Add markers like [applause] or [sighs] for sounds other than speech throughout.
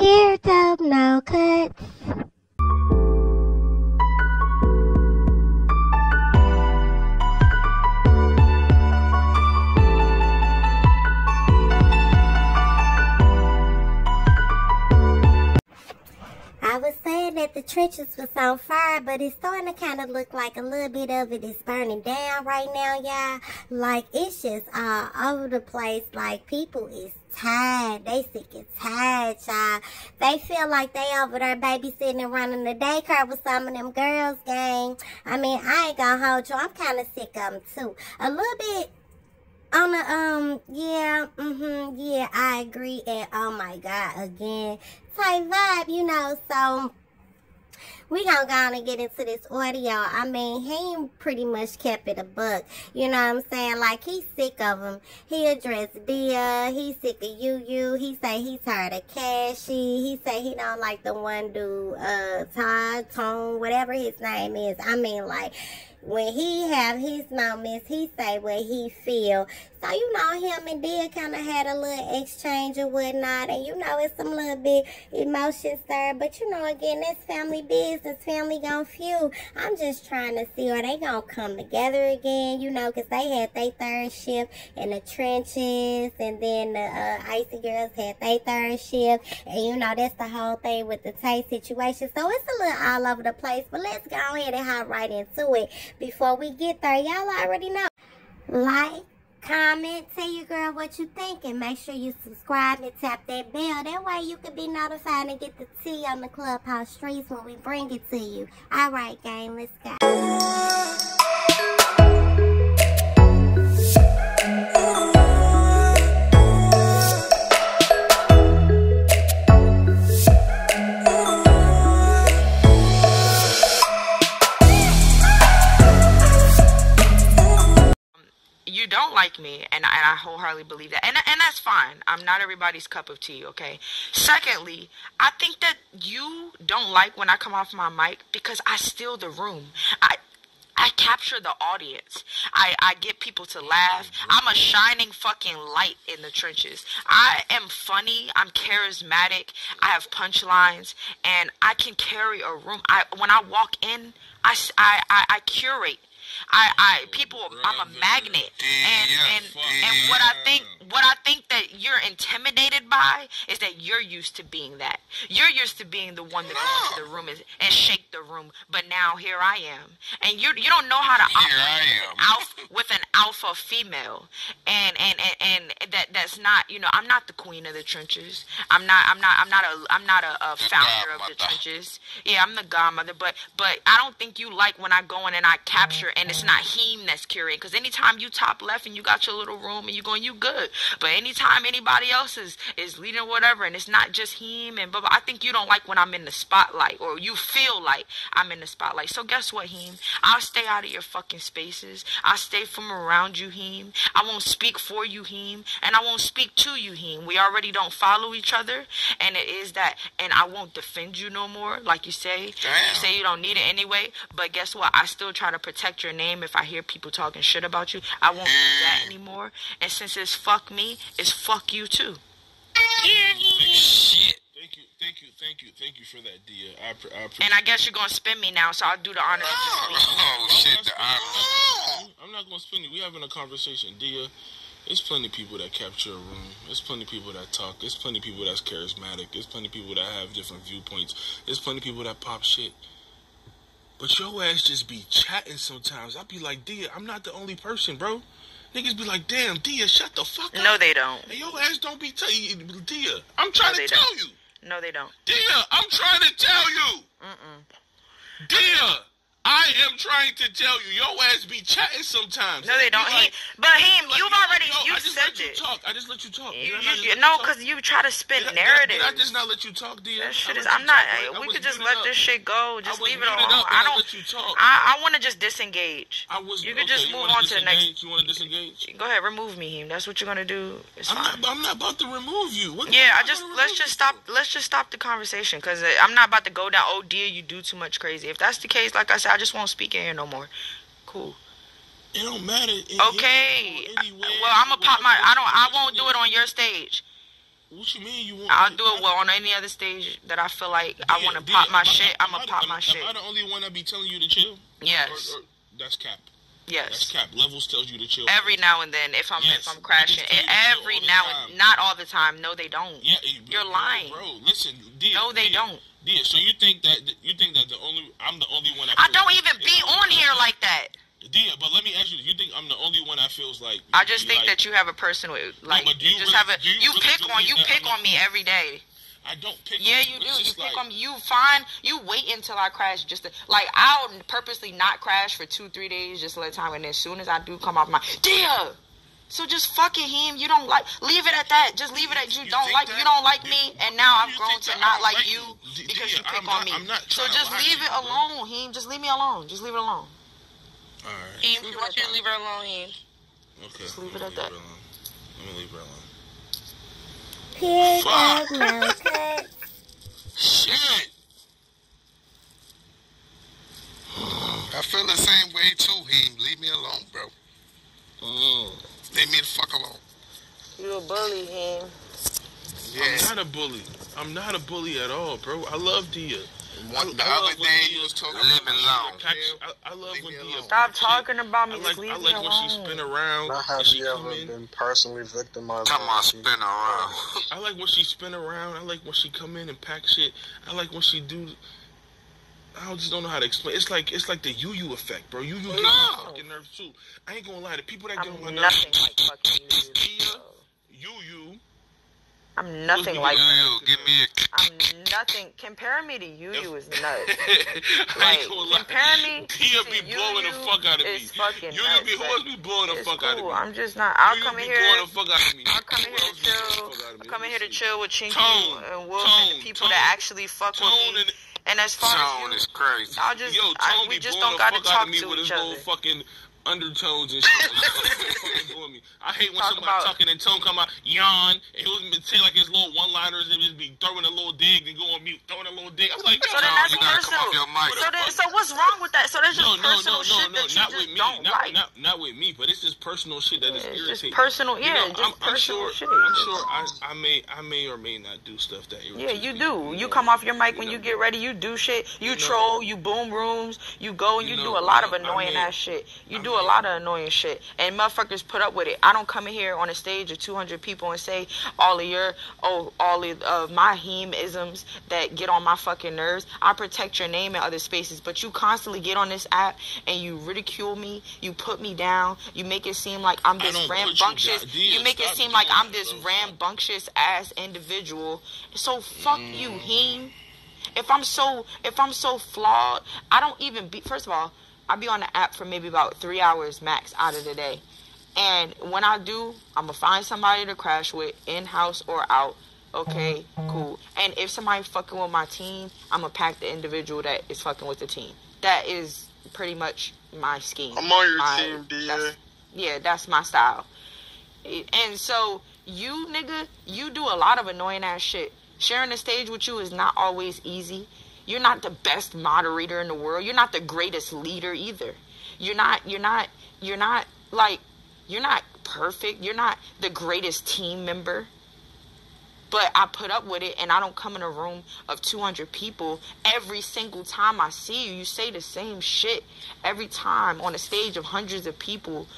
Pure Dope, no cuts. Trenches was on fire, but it's starting to kind of look like a little bit of it is burning down right now, y'all. Like, it's just all over the place. Like, people is tired. They sick and tired, y'all. They feel like they over there babysitting and running the daycare with some of them girls, gang. I mean, I ain't gonna hold you. I'm kind of sick of them, too. A little bit on the um yeah mm-hmm yeah i agree and oh my god again type vibe you know so we gonna go on and get into this audio. I mean, he pretty much kept it a buck. You know what I'm saying? Like, he's sick of him. He addressed Diah. He's sick of you, you. He say he's tired of Cashy. He say he don't like the one dude, uh, Todd, Tone, whatever his name is. I mean, like, when he have his moments, he say what he feel. So, you know, him and Diah kind of had a little exchange or whatnot. And, you know, it's some little bit emotions there. But, you know, again, that's family business. Family gonna feud. I'm just trying to see are they gonna come together again, you know, because they had their third shift in the trenches. And then the uh, Icy Girls had their third shift. And, you know, that's the whole thing with the Tay situation. So, it's a little all over the place. But let's go ahead and hop right into it. Before we get there, y'all already know. Like, comment, tell your girl what you think, and make sure you subscribe and tap that bell. That way you can be notified and get the tea on the clubhouse streets when we bring it to you. All right, gang, let's go. Like me and, and i wholeheartedly believe that and, and that's fine i'm not everybody's cup of tea okay secondly i think that you don't like when i come off my mic because i steal the room i I capture the audience. I, I get people to laugh. Mm-hmm. I'm a shining fucking light in the trenches. I am funny. I'm charismatic. I have punchlines, and I can carry a room. I when I walk in, I I I curate. I, I people I'm a magnet. And and and what I think what I think that you're intimidated by is that you're used to being that. You're used to being the one that goes into the room and, and shake the room. But now here I am. And you you don't know how to Here operate I am. alpha, with an alpha female. And, and and and that that's not you know I'm not the queen of the trenches. I'm not I'm not I'm not a I'm not a, a founder of the trenches. Yeah I'm the godmother. But but I don't think you like when I go in and I mm-hmm. capture and it's mm-hmm. not him that's curating because anytime you top left and you got your little room and you going you good. But anytime anybody else is is leading whatever and it's not just him and blah, blah, I think you don't like when I'm in the spotlight or you feel like I'm in the spotlight. So guess what him? I'll stay out of your fucking spaces. I'll stay from around you him. I won't speak for you him and I won't speak to you him. We already don't follow each other and it is that and I won't defend you no more like you say. You say you don't need it anyway but guess what? I still try to protect your name if I hear people talking shit about you I won't do that mm. anymore and since it's fuck me it's fuck you too yeah. Shit. Thank you, thank you, thank you, thank you for that, Diah. I, pre- I appreciate and I guess you're gonna spin me now so I'll do the honor of oh, just speaking. Oh shit. The honor. I'm not gonna spin you. We having a conversation, Diah. There's plenty of people that capture a room. There's plenty of people that talk. There's plenty of people that's charismatic. There's plenty of people that have different viewpoints. There's plenty of people that pop shit. But your ass just be chatting sometimes. I be like, Diah, I'm not the only person, bro. Niggas be like, damn, Diah, shut the fuck up. no they don't Hey, your ass don't be tell you, Diah. I'm trying No, to tell don't. you. no they don't Diah, I'm trying to tell you. Mm-mm. Diah, I am trying to tell you, your ass be chatting sometimes. no they don't like- he, but him like, you've yo, already yo, you I just said let you talk. I just let you talk. You, you, you, no, because you try to spin Did I- Did I just not let you talk, Diah? That shit is. I'm not. We could just let up. this shit go. Just leave it alone. I don't. let you talk. I, I want to just disengage. I was. You could okay, just move on to the next. You want to disengage? Go ahead, remove me. Him. That's what you're gonna do. It's I'm fine. not. I'm not about to remove you. What, yeah, I just let's just stop. Let's just stop the conversation because I'm not about to go down. Oh dear, you do too much crazy. If that's the case, like I said, I just won't speak in here no more. Cool. It don't matter. Okay. any- anywhere, Well, I'm gonna pop my. I don't. I won't do it on your stage. What you mean you want? I'll do it well on any other stage that I feel like I want to pop my I- shit. I'ma pop am- my am shit. Am I the only one that be telling you to chill? Yes. Or, or, that's cap. Yes. That's cap. Levels tells you to chill. Every now and then, if I'm Yes. if I'm crashing, Niggas tell you to chill every now and not all the time. No, they don't. Yeah, You're bro, lying. bro. Listen, Diah, No, they Diah, don't. Diah, so you think that you think that the only I'm the only one? That I don't even be on here like that. Diah, but let me ask you: You think I'm the only one that feels like? I just think like, that you have a person with like do you you just really- have a you you really pick on you pick I'm on me every day. I don't pick. Yeah, on you do. You just pick like- on me. You find you wait until I crash just to, like I'll purposely not crash for two three days just to let time, and as soon as I do come off my dear. So just fucking him. You don't like. Leave it at that. Just leave it at you, You don't like. that? You don't like me, and now I'm grown to not like like you you? Because Diah, you pick I'm on not- me. So just leave it you, bro. alone, him. Just leave me alone. Just leave it alone. All right. Him, We want you to leave her alone, Him. Okay. Just leave it at that. her alone. I'm leave her alone. Period, Fuck. no cut. Shit. I feel the same way too, Heem. Leave me alone, bro. Oh. Leave me the fuck alone. You a bully, Him. Yeah. I'm not a bully. I'm not a bully at all, bro. I love Diah. One, the I other day Diah- you was talking I about when alone. packs- I, I love Leave when me Diah. Stop shit. talking about I like leave I me like when she spin around. Now, and have she you ever in. been personally victimized? Come by on, spin around. I like when she spin around. I like when she come in and pack shit. I like when she do. I just don't know how to explain. It's like it's like the Yu Yu effect, bro. Yu Yu get on my fucking nerves too. I ain't gonna lie. The people that get on my I'm nerves, nothing like fucking you. Diah. Yu Yu. I'm nothing Yo, like. Yo, give me a. I'm nothing. Comparing me to you, you is nuts. [laughs] I Like, ain't gonna lie. compare me Diah to be you, blowing the fuck out of me. is fucking You nuts, be who else be blowing the It's fuck out of cool. me? I'm just not. I'll You come in here. blowing the fuck out of me. I'll come in here to else be blowing the chill. fuck out of me? I'll come in here to chill with Chinky and Wolf and the people that actually fuck with me. And as far Tone as is crazy. I'll just, Yo, I, Tone we just don't gotta talk me to with his each other. fucking undertones and shit. [laughs] I hate when Talk somebody talking and Tone come out yawn and he'll say like his little one-liners and just be throwing a little dig and go on mute, throwing a little dig. I'm like, So then that's you personal. off your mic. So then, so what's wrong with that? So that's just no, no, no, personal no, shit no, that you not just me. don't Not, like. not, not with me, but it's just personal shit that is Yeah, just irritating. personal- You yeah, know, just I'm, I'm sure, shit. I'm sure I, I may, I may or may not do stuff that Yeah, you do. You know? come off your mic when know, you get ready. You do shit. You You troll. You boom rooms. You go and You you do a lot of annoying ass shit. You I do a lot of annoying shit, and motherfuckers put up with it. I don't come in here on a stage of 200 people and say all of your oh all of uh, my Heem isms that get on my fucking nerves. I protect your name in other spaces, but you constantly get on this app and you ridicule me. You put me down. You make it seem like I'm this don't you rambunctious. You, make it seem like I'm this bro. rambunctious ass individual. So fuck you, Heem. If I'm so if I'm so flawed, I don't even be. First of all, I be on the app for maybe about three hours max out of the day. And when I do, I'm gonna find somebody to crash with, in house or out. Okay, cool. And if somebody fucking with my team, I'm gonna pack the individual that is fucking with the team. That is pretty much my scheme. I'm on your My- team, that's- Yeah, that's my style. And so you nigga, you do a lot of annoying ass shit. Sharing the stage with you is not always easy. You're not the best moderator in the world. You're not the greatest leader either. You're not you're not you're not like you're not perfect. You're not the greatest team member. But I put up with it and I don't come in a room of 200 people every single time I see you. You say the same shit every time on a stage of hundreds of people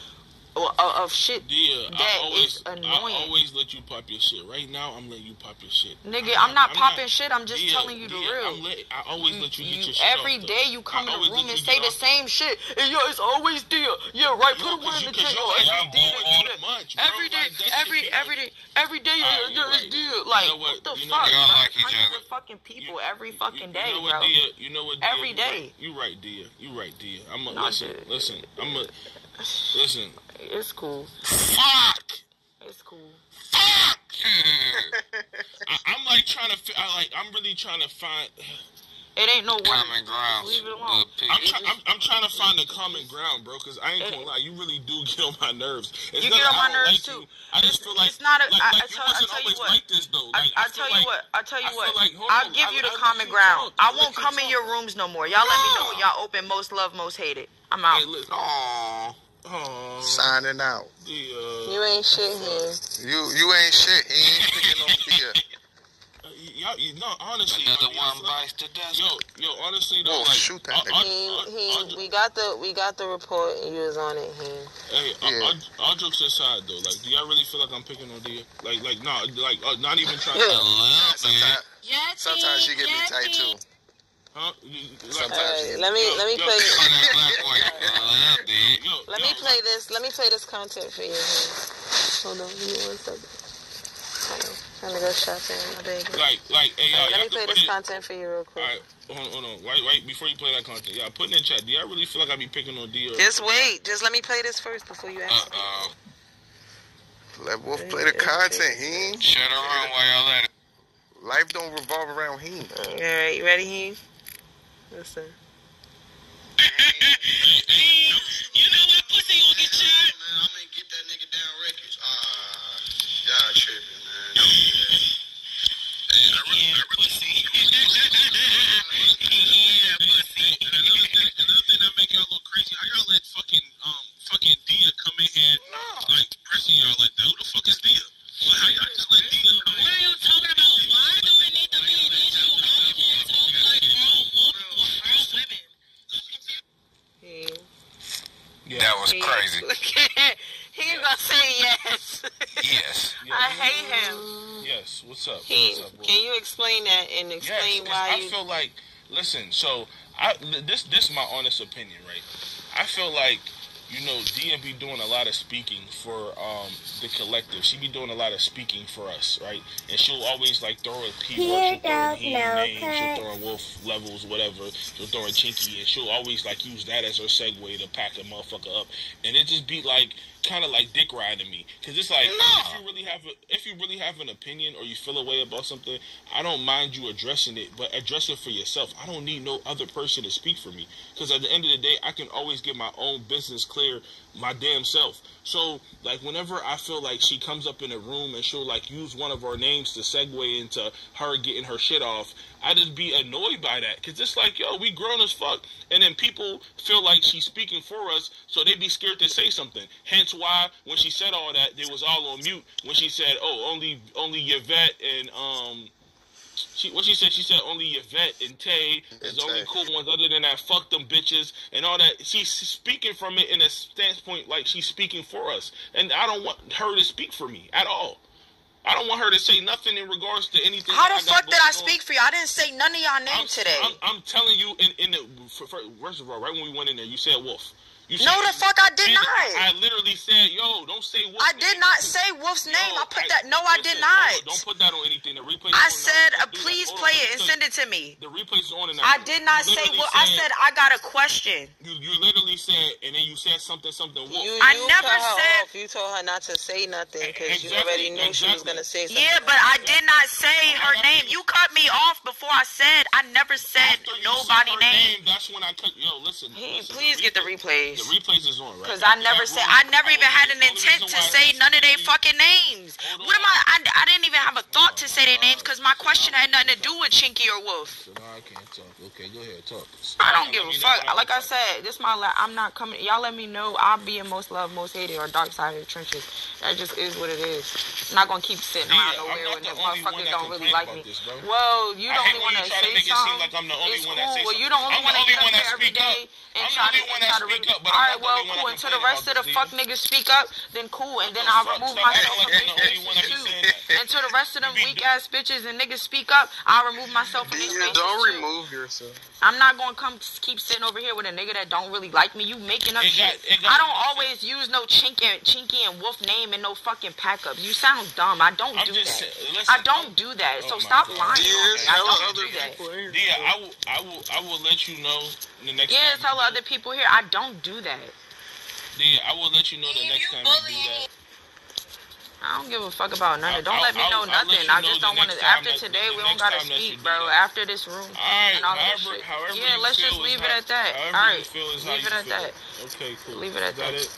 of shit Yeah, that always, is annoying. I always let you pop your shit. Right now, I'm letting you pop your shit. Nigga, I'm not popping shit, I'm just Diah, telling you the Diah, real. I'm let, I always let you, You- get your shit every off, day you come I in the room and say the off. same shit. And yo, it's always there. Yeah, right. No, Put a one 'cause in you- chat. your Yo, ass every be day, doing all they the do munch, that. bro. Every day, Like, that every shit be every like- day, every day. Alright, Yeah, it's right. there. Like what? what the fuck? Y'all bro? like each Hundreds other. of fucking people every fucking day, bro. You know what? Diah? Every You day. right. You right, You right, Diah. I'm a, No, listen. Listen. I'm a listen. It's cool. Fuck! It's cool. Fuck! [laughs] I, I'm like trying to. fi- I like. I'm really trying to find. It ain't no work. Common ground. Leave it alone. I'm, pig. try, I'm, I'm trying to find a common ground, bro. Cause I ain't It- gonna lie, you really do [laughs] get on my nerves. It's You not get on that I my nerves, like too. you. I just It's- feel like it's not a- Like, I- like I you tell- I tell you what. like this though. I, Like, I tell you like- what. I tell you I what. like- I'll on, give I- you the I common you ground. talk. I I won't you come in talk. your rooms no more. Y'all let me know when y'all open most love, most hated. I'm out. Hey, listen, Aw. Oh, Signing out. the, uh, You ain't shit here. You you ain't shit. He ain't picking on Diah. uh, y'all, you, no, honestly, Another y'all- y'all one bites the dust. Yo, yo, honestly though, Oh, like, shoot that I- nigga. I- He, he, we got the we got the report and you was on it. He. Hey, Yeah. all, all jokes aside though, like, do y'all really feel like I'm picking on Diah? Like, like, nah, like, uh, not even trying [laughs] to, little bit. Sometimes, sometimes she get me tight too. Huh? You- Like, Sometimes. Alright, let me Yo, let me yo, play. On that black boy. A little bit. yo, Let me play this. Let me play this content for you. Hold on, give me one second. Hold on. Trying to go shopping. My baby. Like, like, hey, y'all, Alright, let y'all me play this it. content for you real quick. Alright, hold on, hold on. Wait, wait, before you play that content, y'all put in the chat. Do y'all really feel like I be picking on Diah? Just wait. Just let me play this first before you ask. Uh-oh. Let Wolf play the content. He ain't. Shut around while y'all at it. Life don't revolve around him. All right, you ready, he? Listen. You know what? Pussy gonna get shot. Man, I'm gonna get that nigga down records. Ah, y'all tripping, man. Don't do that. Hey, I really, I really pussy. yeah, pussy. Another thing, another thing that make y'all look crazy, how y'all let fucking um fucking Diah come in here like pressing y'all like that? Who the fuck is Diah? Like, how y'all just let Diah come in? What are you talking about? Why do it need to be an issue? Why we can't talk like grown women, grown women? He. That was he- crazy. He's gonna say yes. Yes. I hate him. Yes. What's up? He, What's up, bro? can you explain that and Yes, explain 'cause why I you? feel like, listen, so I this this is my honest opinion, right? I feel like you know Diah be doing a lot of speaking for um the collective. She be doing a lot of speaking for us, right? And she'll always like throw a P Here word, she'll throw goes in he name, she'll throw in wolf levels, whatever. She'll throw a chinky, and she'll always like use that as her segue to pack a motherfucker up. And it just be like kind of like dick riding me, cause it's like if you really have a, if you really have an opinion or you feel a way about something, I don't mind you addressing it, but address it for yourself. I don't need no other person to speak for me, cause at the end of the day, I can always get my own business clear my damn self. So like whenever I feel like she comes up in a room and she'll like use one of our names to segue into her getting her shit off, I just be annoyed by that, cause it's like yo, we grown as fuck, and then people feel like she's speaking for us, so they be scared to say something. Hence why when she said all that, they was all on mute when she said, "Oh, only only Yvette and um." She, what she said, she said only Yvette and Tay is the only cool ones. Other than that, fuck them bitches and all that. She's speaking from it in a standpoint like she's speaking for us, and I don't want her to speak for me at all. I don't want her to say nothing in regards to anything. How the got fuck did I on. speak for you? I didn't say none of y'all I'm, names today. I'm, I'm telling you, in in the for, for, first of all, right when we went in there, you said Wolf. You No, said- the fuck I did not. I literally said, "Yo, don't say Wolf." I did not say Wolf's name. Yo, I put that. No, I did not. hold Don't put that on anything. The replay. I said, uh, please Hold on, play it and send it to me. The replay's on and I did not say literally Wolf. I said I got a question. You, you literally said, and then you said something, something. Wolf. You- I never cut her said- Off. You told her not to say nothing because you already knew she was gonna say something. Yeah, but I did not say her name. You cut me off before I said. I never said After nobody said her name. That's when I cut. Yo, listen. He, listen, please get the replays. The replays is on, right? Cause I never said I never even had an intent to say none of their fucking names. What am. I, I? I didn't even have a thought to say their names because my question had nothing to do with Chinky or Wolf. So now I can't talk. Okay, go ahead, talk. I don't give a fuck. Like I said, this my la- I'm not coming. Y'all let me know. I'll be in most love, most hated, or dark side of the trenches. That just is what it is. I'm not gonna keep sitting around nowhere when the the only one motherfuckers don't really like me. this, bro. Well, you don't hate only when one you that try to say make it seem something. like I'm the only it's one cool. well, you don't only I'm one the that only get up one that there every speak up. day and I'm the try to only one that speak up, but All I'm right, well, cool. that Until the rest of the this, fuck niggas speak up, then cool, and then I'll remove myself from these the only one that be spaces saying too. that. Until the rest of them weak ass bitches and niggas speak up, I'll remove myself from these spaces don't remove yourself. I'm not gonna come keep sitting over here with a nigga that don't really like me. You making up shit. I don't always use no chinky, chinky and wolf name and no fucking pack ups. You sound dumb. I don't do that. I don't do that. Oh so stop lying. on me. I don't other do that. people. Yeah, I will, I will, I will let you know in the next Yeah, time. there's you hella do other people here. I don't do that. Yeah, I will let you know the next time you do that. I don't give a fuck about nothing. Don't I'll- let me I'll- know I'll let nothing. I just don't want to. After today, we don't gotta you speak, do bro. After this room and all that however, shit. Yeah, let's just leave it at that. All you right, feel is how leave it at that. Okay, cool. Leave it at that?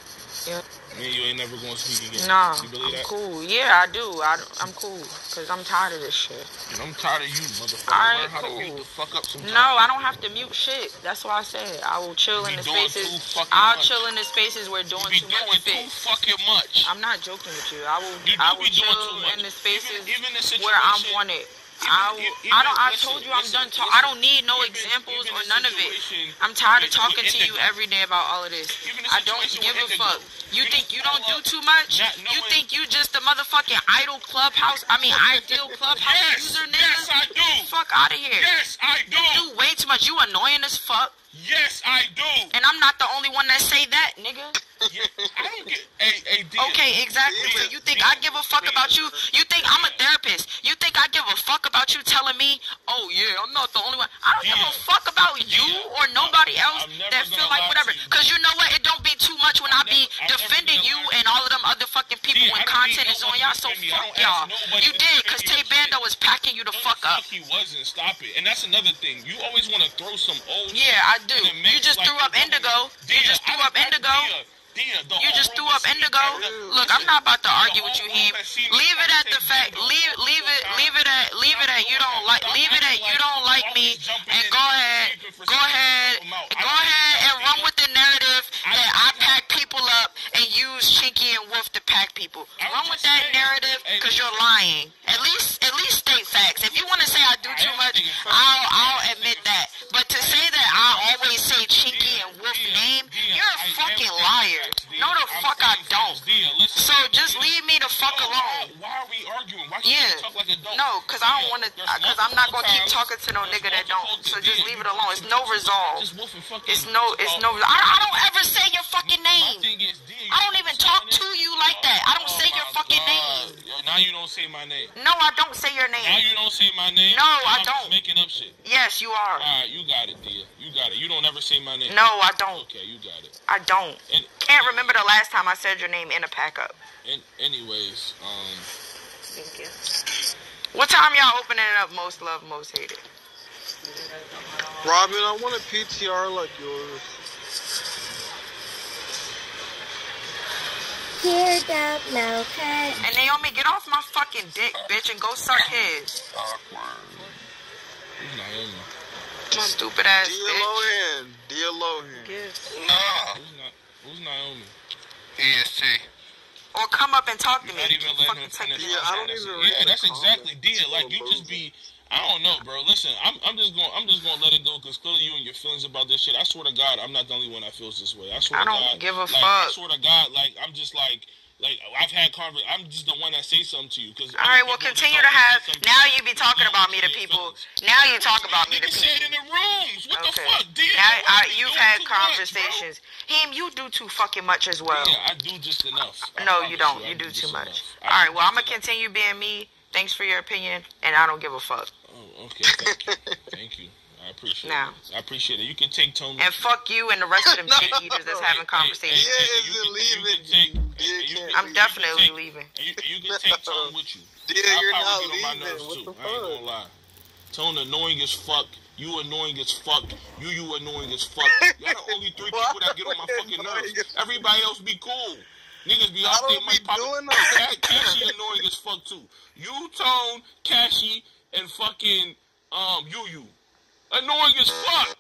Yeah. Me and you ain't never gonna speak again. Nah, You believe I'm that? cool. Yeah, I do. I, am cool. Because I'm tired of this shit. And I'm tired of you, motherfucker. Alright, Learn how cool. to mute the fuck up sometimes. No, I don't have to mute shit. That's why I said I will chill in the spaces. I'll much. chill in the spaces where doing You be too doing much too fucking much. I'm not joking with you. I will. You I be will doing chill too much. in the spaces Even- even the where I'm wanted. I, I don't. I told you I'm done. talk. listen. I don't need no examples or none of it. I'm tired of talking to you every day about all of this. I don't give a fuck. You You think you don't do too much? You think you just a motherfucking idle clubhouse? I mean, ideal clubhouse Yes, user, nigga? yes, I do. Fuck out of here. Yes, I do. You do way too much. You annoying as fuck. Yes, I do. And I'm not the only one that say that, nigga. Yeah, I don't get. [laughs] Hey, hey, Diah. Okay, exactly. So you think I give a fuck about you? You think I'm a therapist? You think I give a fuck about you telling me, oh yeah, I'm not the only one? I don't give a fuck about you or nobody else that feel like whatever. to you. Cause you know what? It don't be too much when I I'm be I'm never defending you and all of them other fucking people when content is on y'all. So defend me. I fuck y'all. You did, cause Tay Bando was packing you the fuck up. he wasn't. Stop it. And that's another thing. You always want to throw some old. Yeah, I do. You just threw up Indigo. You just threw up Indigo. You just threw up Indigo. Look, I'm not about to argue with you, Heem. Leave it at the fact. Leave, leave it, leave it at, leave it at. You don't like. Leave it at. You don't like me. And go ahead, go ahead, go ahead and run with the narrative that I pack people up and use Chinky and Wolf to pack people. Run with that narrative because you're lying. At least, at least state facts. If you want to say I do too much, I'll, I'll admit that. But Chinky and Wolf name, you're a fucking liar. No, the fuck I don't. So just leave me the fuck alone. Why are we arguing? Why can't Yeah. we talk like? No, cause I don't want to. Uh, cause I'm not gonna keep talking to no nigga that don't. So just leave it alone. It's no resolve. Just wolf and fucking It's no. It's no. I, I don't ever say your fucking name. thing is, Diah, you I don't even talk to you like that. I don't Oh say your fucking name. Now you don't say my name. No, I don't say your name. Now you don't say my name. No, I don't. making up shit. Yes, you are. Alright, you got it, Diah. You got it. You don't ever say my name. No, I don't. Okay, you got it. I don't. And, Can't remember the last time I said your name in a pack up. and anyways, um, Thank you. What time y'all opening it up? Most love, most hated. Robin, I want a PTR like yours. Here don't no cut. And Naomi, get off my fucking dick, bitch, and go suck his. Who's Naomi? Stupid ass Diah bitch. Lohan. Diah Lohan. Give. Nah, Who's not? Who's Naomi? EST. Or come up and talk to me. Not even letting Fucking him take finish. the- Yeah, I don't That's- even read Yeah, the that's exactly comments. Diah. Like you just be. I don't know, bro. Listen, I'm, I'm just going. I'm just going to let it go because clearly you and your feelings about this shit. I swear to God, I'm not the only one that feels this way. I swear I to don't God. give a like, I fuck. swear to God, like I'm just like, like I've had conversations. I'm just the one that say something to you because. All right, well, continue to have. Now you be talking about me to people. Now you talk about me to Niggas say it people. in the rooms. What the Okay. fuck, Diah? Now I, uh, you you've had too much, conversations. Him, you do too fucking much as well. Yeah, I do just enough. I No, you don't. I You do just too much. All right, well, I'm gonna enough. continue being me. Thanks for your opinion, and I don't give a fuck. Oh, okay. Thank you. [laughs] Thank you. I appreciate Now. it. I appreciate it. You can take tone. And fuck you and the rest of them [laughs] shit eaters that's having [laughs] conversations. Yeah, is it leaving? Yeah, can't I'm leave. definitely leaving. You, you can take [laughs] Tone with you. Yeah, I'll you're probably not get on my leaving. nerves, What too. the I ain't fuck? gonna lie. Tone annoying as fuck. You annoying as fuck. You you annoying as fuck. Y'all the only three people that get on my fucking nerves. Everybody else be cool. Niggas be I out there don't might be pop doing Ca- that. Cashy annoying as fuck too. You Tone, Cashy, and fucking um you you. Annoying as fuck.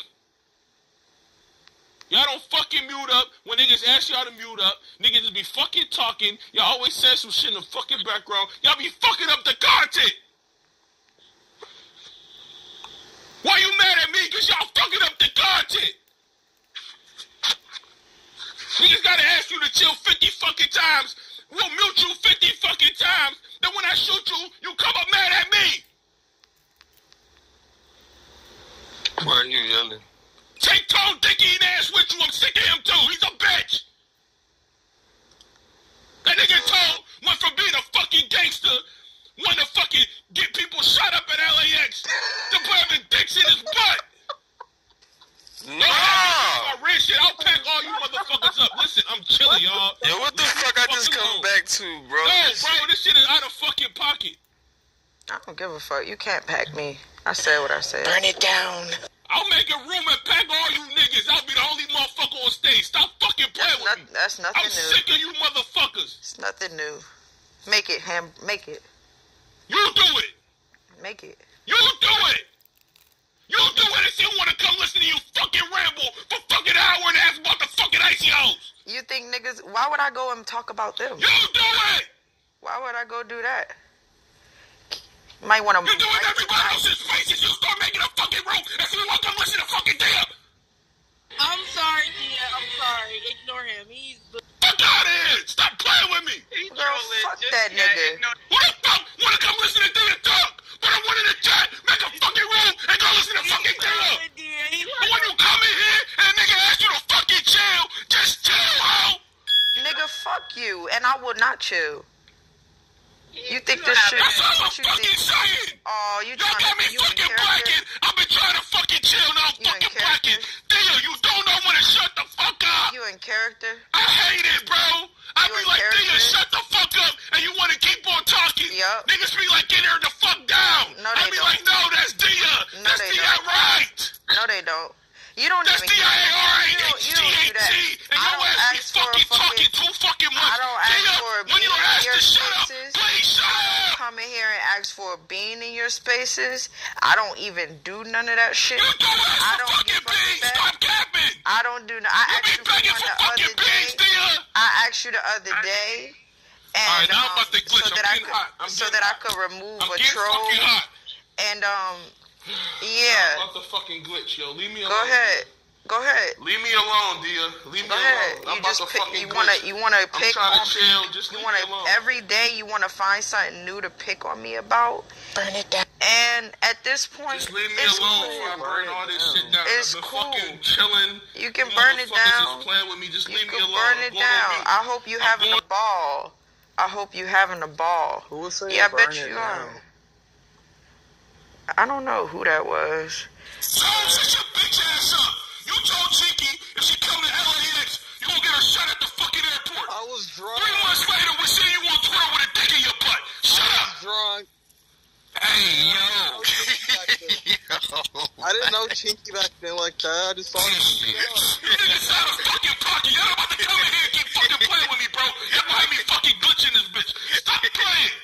Y'all don't fucking mute up when niggas ask y'all to mute up. Niggas just be fucking talking. Y'all always say some shit in the fucking background. Y'all be fucking up the content. Why you mad at me? Cause y'all fucking up the content. Niggas gotta ask you to chill 50 fucking times. We'll mute you 50 fucking times. Then when I shoot you, you come up mad at me. Why are you yelling? Take Tone Dicky and ass with you. I'm sick of him too. He's a bitch. That nigga Tone went from being a fucking gangster, want to fucking get people shot up at LAX, to put having dicks in his butt. No! I real shit. I'll pack all you motherfuckers up. Listen, I'm chilling, y'all. Yo, what the fuck I just come back to, bro? No, This bro, shit- this shit is out of fucking pocket. I don't give a fuck. You can't pack me. I said what I said. Burn it down. I'll make a room and pack all you niggas. I'll be the only motherfucker on stage. Stop fucking playing That's, with not, me. that's nothing new. I'm sick of you motherfuckers. It's nothing new. Make it, ham. Make it. You do it. Make it. You do it. You do it if you want to come listen to you fucking ramble for fucking hour and a half about the fucking icy hoes. You think niggas? Why would I go and talk about them? You do it. Why would I go do that? Might want to. You're doing everybody else's faces. You start making a fucking room if you want to listen to fucking Diah. I'm sorry, Diah. I'm sorry. Ignore him. He's. Fuck out of here. Stop playing with me. Girl, fuck that nigga. Who the fuck want to come listen to Diah talk? Put a one in the chat, make a fucking room, and go listen to fucking Diah. But when you come in here and a nigga asks you to fucking chill, just chill, ho. Nigga, fuck you, and I will not chill. You think this shit? That's all I'm fucking saying. Oh, you Y'all got me to you in fucking blacking. I've been trying to fucking chill now. I'm fucking blacking. Diah, you don't know when to shut the fuck up. You in character? I hate it, bro. I You be like, Diah, character? shut the fuck up, and you want to keep on talking. Yup. Niggas be like, get her the fuck down. No, I they be don't. like, no, that's Diah. No, that's Diah don't. right. No, they don't. You don't That's even. D I A R A You don't- you don't do that. And I your don't ass be ask for a fucking talking fucking- too fucking much. I don't ask Diah, for a when you being in your to shut up, spaces. please shut up. Come in here and ask for a bean in your spaces. I don't even do none of that shit. You don't ask I for don't fucking a beans. Stop capping. I don't do. no- I You asked be you begging for the other fucking beans. I asked you the other day. And, Alright, now I'm um, about to glitch. So I'm that I could, hot. I'm so that I could remove I'm a troll. fucking hot. And um, I'm yeah. about to fucking glitch, yo. Leave me alone. Go ahead. Go ahead. Leave me alone, Diah. Leave me ahead. alone. I'm You about just to pick. fucking You wanna. You wanna I'm pick trying on to chill. Just You leave wanna me alone. every day. You wanna find something new to pick on me about. Burn it down. And at this point, Just leave me it's alone cool. before I burn all this shit down. It's I've been cool. fucking chilling. You can You burn it down. Is playing with me. Just You leave me can alone. burn I'm it down. I hope you I'm having a ball. I hope you having a ball. Who was saying Yeah, I bet it you down? are. I don't know who that was. So shut your bitch ass up. You told Chinky if she come to LAX, you gonna get her shot at the fucking airport. I was drunk. Three months later, we're seeing you on Twitter with a dick in your butt. Shut up. drunk. Hey, [laughs] yo. I didn't know Chinky back then like that. I just saw him. You niggas out of fucking pocket. Y'all about to come in here and keep fucking playing with me, bro. Y'all might be fucking glitching this bitch. Stop playing.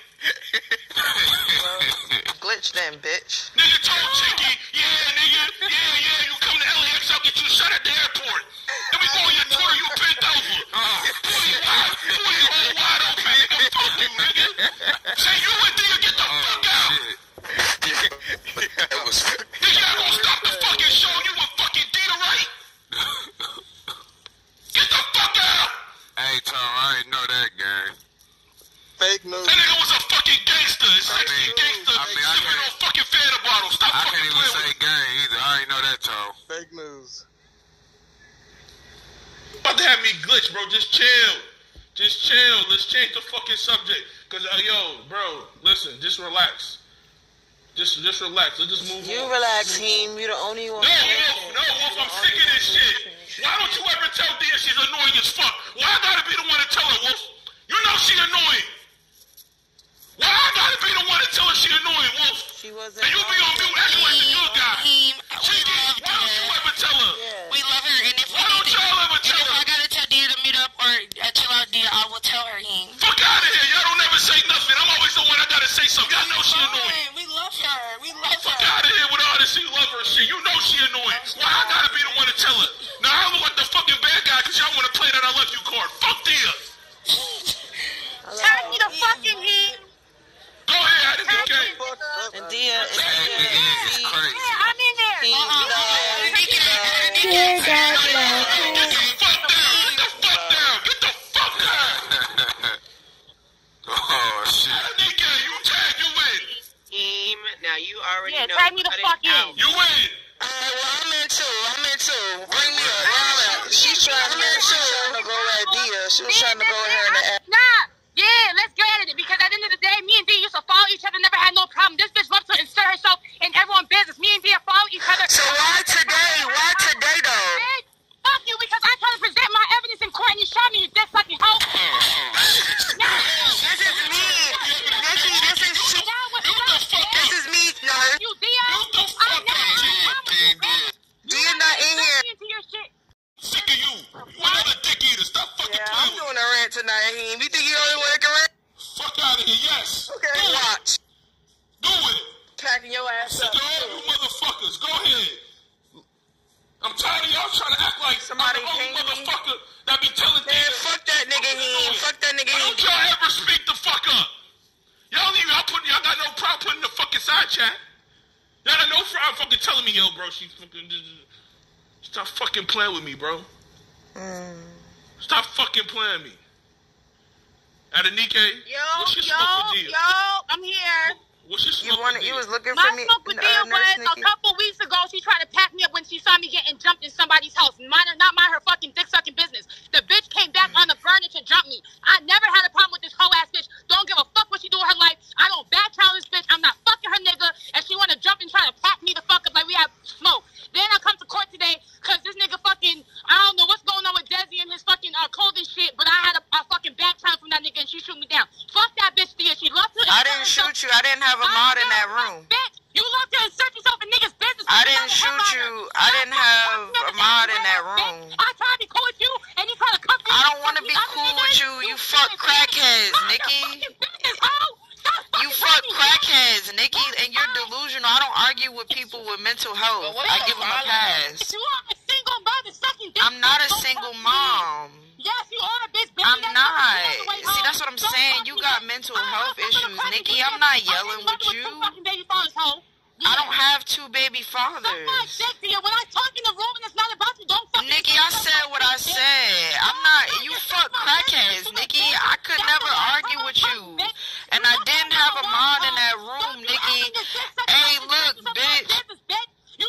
Glitch then, bitch. Nigga told Chinky, yeah, nigga, yeah, yeah, you come to LAX, I'll get you shot at the airport. Then we go on your tour, you bent over. Pussy wide, pussy hole wide open, nigga. Fuck you, nigga. Say you and nigga, get the fuck out. that was Nigga, y'all gonna stop the fucking show, you with fucking Dita right? Get the fuck out. Hey, Tom, I ain't know that, gang. Fake news. That nigga was a fucking gangster. A sexy mean, gangster. I mean, I sipping can't- on fucking Fanta bottles. Stop I fucking can't even playing say with me. gang either. I ain't know that, Tom. Fake news. About to have me glitch, bro. Just chill. Just chill. Let's change the fucking subject. Cause uh, yo, bro, listen. Just relax. Just, just relax. Let's just move You on. relax, him. You're the only one. No, Wolf, no, Wolf, I'm sick of this shit. Why don't you ever tell Diah she's annoying as fuck? Why I gotta be the one to tell her, Wolf? You know she annoying. Why I gotta be the one to tell her she annoying, Wolf? She wasn't. And you be on mute acting like the good guy. He, we Chinky, love why don't you ever tell her? We love her, and if Why don't y'all ever and tell if her? I gotta tell Diah to meet up or uh, chill out Diah, I will tell her. He. Fuck out of here. Y'all don't never say nothing. I'm always the one I gotta say something. Y'all know she annoying. We love her. We love Fuck her. out of here with all this. She love her shit. You know she annoying. Why I gotta be the one to tell her? Now I look like the fucking bad guy because y'all wanna play that I love you card. Fuck Diah. Tag me the fucking he. Go ahead. I didn't okay. Fuck up. And Diah, and Hey, Diah, it is he- crazy. I'm in there. he Uh-uh. loves- Dear God, Get the fuck down. Get the fuck down. Get the fuck down. oh, shit. Nigga, you tag, you win. Team. Now you already Yeah, know. tag me the Cut it fuck out. in. You win. Alright, well, I'm in too. I'm in too. Bring me up. Bring me up. She's trying to, she's trying to go at Diah. She was trying to go at her in the ass. Nah. Yeah, let's get at it because at the end of the day, me and Diah used to follow each other, never had no problem. This bitch loves to insert herself in everyone's business. Me and Diah follow out of here. Yes. Okay, watch. Do it. Packing your ass To up. all you motherfuckers, go ahead. I'm tired of y'all trying to act like Somebody I'm the only ping me. motherfucker that be telling Man, things. fuck that nigga he. Fuck that nigga Why he. don't y'all ever speak the fuck up? Y'all even y'all putting y'all got no problem putting the fucking side chat. Y'all got no problem fucking telling me, yo, bro, she fucking stop fucking playing with me, bro. Mm. Stop fucking playing me. Adenike, Yo, what's your yo, smoke with yo, I'm here. What's your You smoke wanted, with you Diah? was looking My for me. smoke with uh, Diah Nurse was a couple weeks ago. She tried to pack me up when she saw me getting jumped in somebody's house. Mine, or not mind her fucking dick sucking business. The bitch came back on the burner to jump me. I never had a problem with this hoe ass bitch. Don't give a fuck what she do with her life. I don't back challenge this bitch. I'm not fucking her nigga. And she wanna jump and try to pack me the fuck up like we have smoke. Then I come to court today because this nigga fucking I don't know what's going on with Desi and his fucking uh, clothing shit, but I had a, a fucking back challenge from that nigga and she shoot me down. Fuck that bitch, Thea. She loves to. I didn't shoot you. I didn't have a mod in that room. Bitch, you love to insert yourself in niggas' business. I didn't shoot you. I'm didn't have a mod in that room. I tried to be cool with you, and you try to come I don't want to be cool with you. You fuck crackheads, Nikki. You fuck crackheads, Nikki, and you're delusional. I don't argue with people with mental health. I give them a pass. You are a single mother sucking dick. I'm not a Don't single fuck me. mom. Yes, you are, bitch. bitch. I'm That's not. the way See, home. that's what I'm Don't saying. fuck You me, got bitch. mental I'm health not fucking issues, with Nikki. you. I'm not yelling with you. baby fathers, hoe. I don't have two baby fathers. dick, dear. When I talk in the room and it's not about you, don't fucking Nikki, I said what I said. I'm not. You fuck crackheads, Nikki. I could never argue with you. And I didn't have a mod in that room, Nikki. Hey, look, bitch. You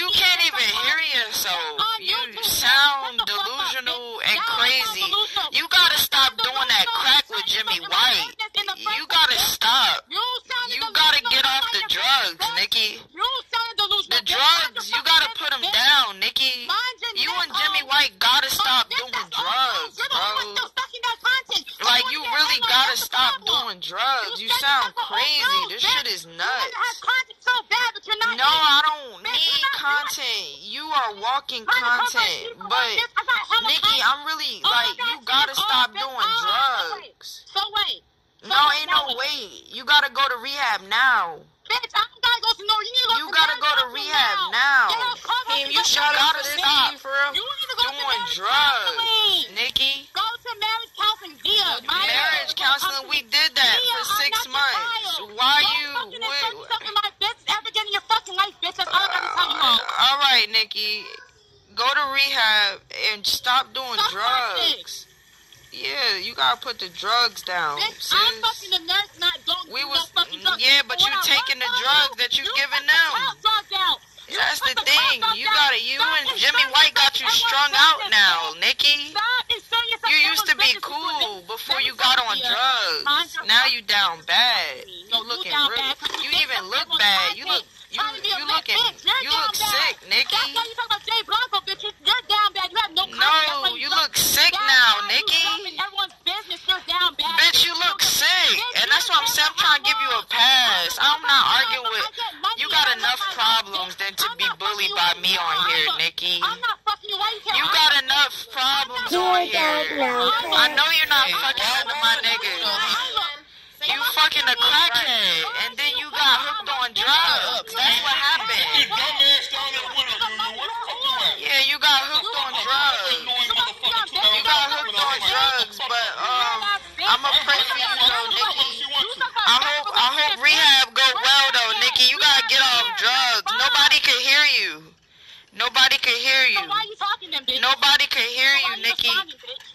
you can't even hear yourself. You sound delusional and crazy. You gotta stop doing that crack with Jimmy White. You gotta stop. You gotta get off the drugs, Nikki. The drugs, you gotta put them down, Nikki. You and Jimmy White gotta stop doing drugs, bro. Like, you really gotta stop doing drugs. You sound crazy. This shit is nuts. No, I don't need content. You walking content. But, Nikki, I'm really, like, you gotta stop doing drugs. So wait. No, ain't no way. You gotta go to rehab now. Bitch, I don't gotta go to no. You need to go You to gotta go to rehab now. now. Get off Clubhouse Him, you to gotta stop counseling. You need to go to doing marriage drugs. Nikki. Go to marriage counseling. My Marriage counseling, we did that for six months. Why you? fucking What, insert yourself in my bitch ever in your fucking life, bitch. That's all I gotta tell you all right, Nikki. Go to rehab and stop doing Stop drugs. Yeah, you gotta put the drugs down, Bitch, I'm fucking the nurse, not don't We do was, no fucking drugs. yeah, but you When I taking the drugs that you you giving the them. You That's put the thing. You got it. You Stop and Jimmy White got you strung out now. Nikki. Stop inserting yourself You used to be cool before- you got on drugs. Now you down bad. No, You looking real. You even look bad. You look. You Trying to be a you looking. You're You look bad. sick, Nikki. That's why you talk about Jay Blanco, bitch. You- You're down bad. You have no content. No, you suck. look sick That's now, why Nikki. everyone's business. You're down bad. Bitch, you look sick, and that's why I'm saying I'm trying to give you a pass. I'm not arguing with. You got enough problems than to be bullied by me on here, Nikki. I'm not fucking you. Why you You got enough problems You on don't here. I sis. know you're not fucking none of my niggas. You fucking a crackhead, and then you got hooked on drugs. That's what happened. Dumbass down there with her, man. Where the fuck you at? Yeah, you got hooked on drugs. Annoying motherfucker. You got hooked on drugs, but um, I'ma pray for you though, Nikki. I hope I hope rehab go well though, Nikki. You gotta get off drugs. Nobody can hear you. Nobody can hear you. why you talking then, bitch? Nobody can hear you, Nikki.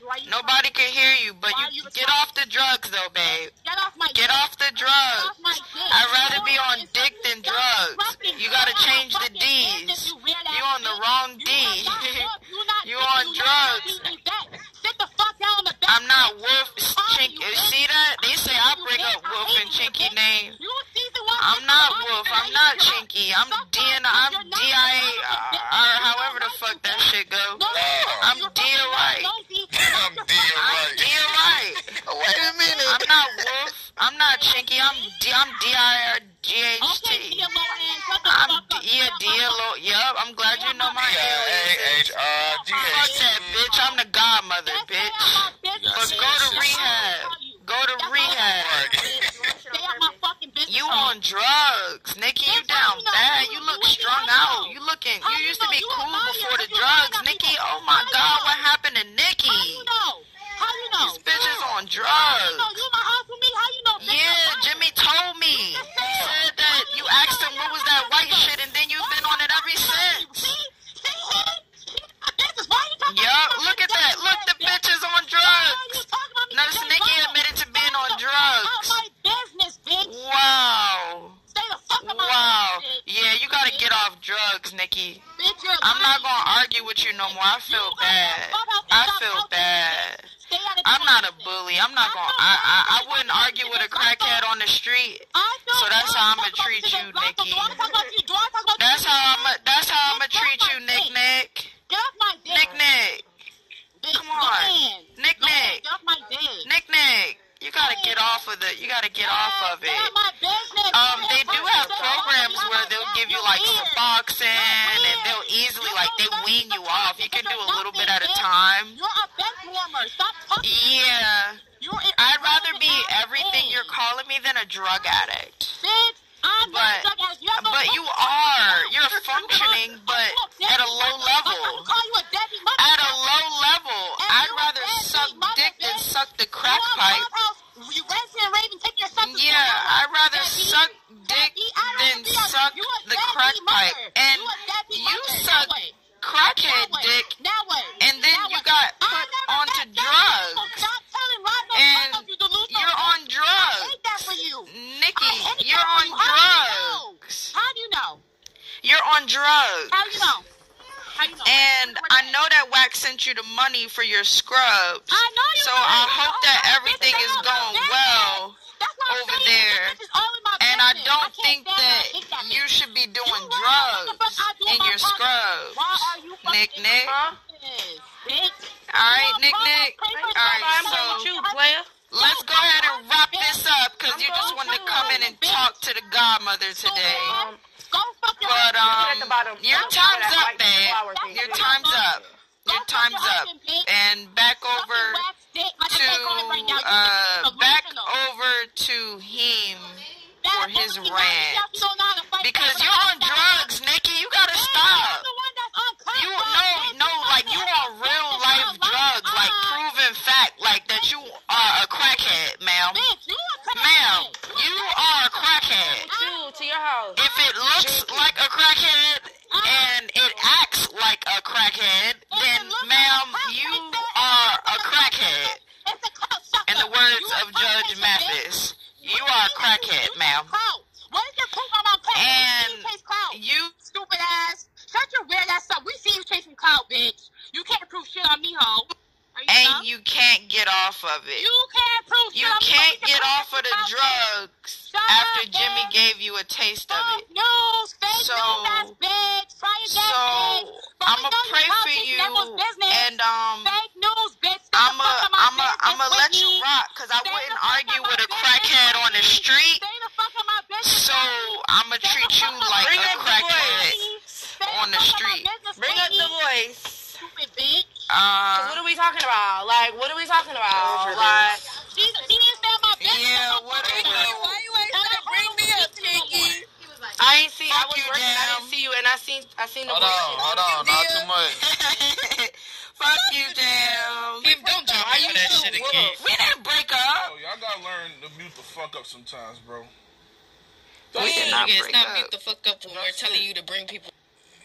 Responding, bitch? Why you Nobody can hear you, but Why you you get off the drugs though, babe. Get off my Get dick. off the Get drugs. off my dick. I'd rather be on dick than drugs. You gotta change the D's. you weird ass You on the wrong D. are not fuck- [laughs] you not You fucking- on drugs. Sit the fuck down on the back. I'm not. Wolf Chink. See that? They say I bring up Wolf and Chinky name. You season one I'm not Wolf. I'm not? Chinky. I'm D. I'm D I uh, bitch. or however the fuck that shit go. I'm D right. I'm D right. I'm D right. Wait a minute. I'm not Wolf. I'm not Chinky. I'm D. I'm D I R G H T. I'm yeah D L O. Yep. I'm glad you know my alias. D I A H R G H T. Bitch, I'm the godmother, bitch. But go to rehab. Go to rehab drugs, Nikki. You down bad. You look strung out. You looking. You used to be cool before the drugs, Nikki. Oh my God, what happened to Nikki? How you know? How you know? This bitch is on you drugs. You in my house with me? How you know? bitch? Yeah, I'm Jimmy told me. He said that you asked him what was that white shit, and then you've been on it ever since. See? See him? This is why you talking Yup, about me look at that. Look, the bitch is on drugs. Notice Nikki admitted to being on Out drugs. my business, bitch. Wow. Stay the fuck out my Wow. business, Yeah, you gotta get off drugs, Nikki. I'm not gonna argue with you no more. I feel bad. I feel bad. Stay out of I'm not a bully. I'm not gonna. I I, I wouldn't argue with a crackhead on the street. So that's how I'ma treat you? Nikki. Do I talk about you? Do I talk about That's you? how I'm. a- That's how I'ma Get off treat my you, Nick dick. Nick. Get off my dick. Nick Nick. Bitch, come go on. in. Nick Go in, Nick. Get off my dick. Nick Nick. You gotta get off of the. You gotta get off of it. out my business. Um, they do have programs where they'll give you like some boxing and they'll easily like they wean you off. You can do a little bit at a time. You're a bench warmer. Stop talking. Yeah. I'd rather be everything you're calling me than a drug addict. Bitch, I'm not But- a drug addict. You but you are. You're functioning, but at a low level. Call you a deadbeat mother. At a low level, I'd rather suck dick than suck the crack pipe. You and raving, take your son Yeah. I'd rather suck dick. Than suck the crack pipe. And you you suck crackhead dick, and then you got put onto drugs. Stop telling lies. No And you're on drugs. I hate that for you. Nikki, you're on you. How do you know? drugs. How do you know? You're on drugs. How do you know? How you know? And I know that Wack sent you the money for your scrubs. I know you So know. I hope all that oh, everything is It's all my going business. well That's over saying. there. This is all in my And I don't can't think that that you should be doing You right. What the fuck drugs do in your pocket? scrubs. Why are you Nick, Nick. business, bitch? All right, You Nick, Nick. my papers? All right, I'm so let's go ahead and wrap this up because you just wanted to come in and talk to the godmother today. But um, your time's up, man. Your time's up. Your time's up. And back over to uh back over to him for his rant. Because you're on drugs, Nikki. You gotta stop. You no no like you on real life drugs, like fact, like that you are a crackhead, ma'am. Ma'am, you are a crackhead. to your house. If it looks like a crackhead and it acts like a crackhead, then ma'am, you are a crackhead. In the words of Judge Mathis, you are a crackhead, ma'am. What is your proof about clout? And you you Stupid ass. Shut your weird ass up. We see you chasing clout, bitch. You can't prove shit on me, hoe. Are you dumb? and you can't get off of it. You can't prove You shit can't. You get off of the clout, drugs Shut after up, Jimmy bitch. gave you a taste of Fake it. news, fake So- news ass bitch. Try again, So bitch. I'ma pray for you that was business. and um Fake news, bitch. I'ma fuck out my I'ma business I'ma let you rock because I wouldn't argue with a crackhead on the street. Stay the fuck out my business So. I'ma treat you fuck out my like Bring a up the crackhead on the fuck out my street. Bring up the voice. Stupid bitch. Cause what Uh, are we talking about? Like, what are we talking about? Like, She, she didn't stay on my business. Yeah, so what fuck are you- Why you ain't say bring me up, Tiki? I ain't see. I was you, working. I damn. didn't see you, and I seen. I seen the Hold on, hold on, not too much. [laughs] fuck you, damn. Kim, don't talk How about that shit again. We didn't break up. Yo, y'all gotta learn to mute the fuck up sometimes, bro. We did not break Stop up. mute the fuck up when we're telling you to bring people.